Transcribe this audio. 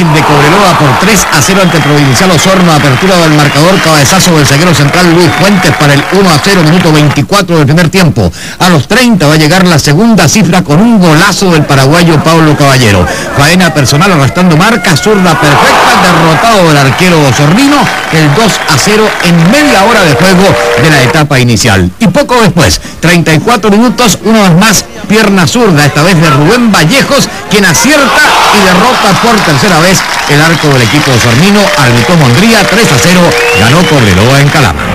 Racing de Cobreloa por 3 a 0 ante Provincial Osorno. Apertura del marcador, cabezazo del zaguero central Luis Fuentes para el 1 a 0, minuto 24 del primer tiempo. A los 30 va a llegar la segunda cifra con un golazo del paraguayo Pablo Caballero. Faena personal arrastrando marca, zurda perfecta, derrotado del arquero osornino, el 2 a 0 en media hora de juego de la etapa inicial. Y poco después, 34 minutos, una vez más, pierna zurda, esta vez de Rubén Vallejos, quien acierta y derrota por tercera vez el arco del equipo osornino, arbitró Mondría 3 a 0, ganó Cobreloa en Calama.